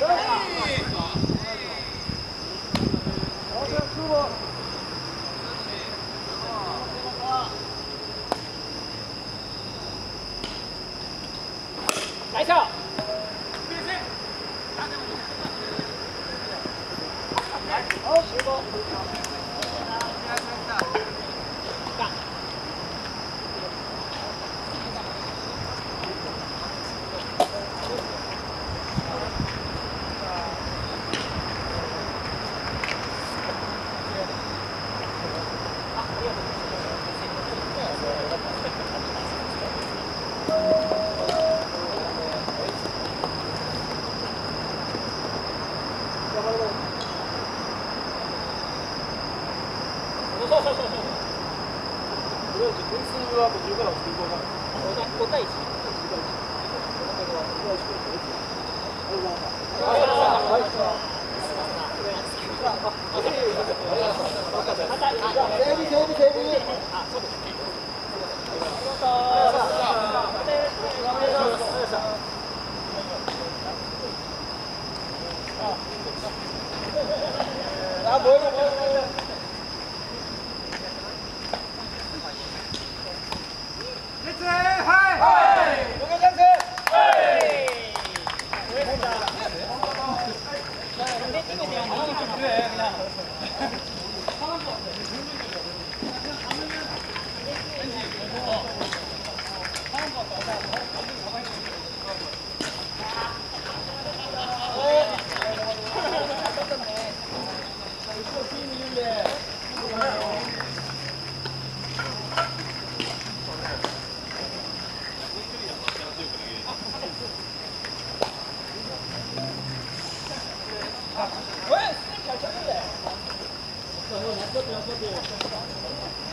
来了师傅。来跳あ、ごめんなさい。What? Thank you.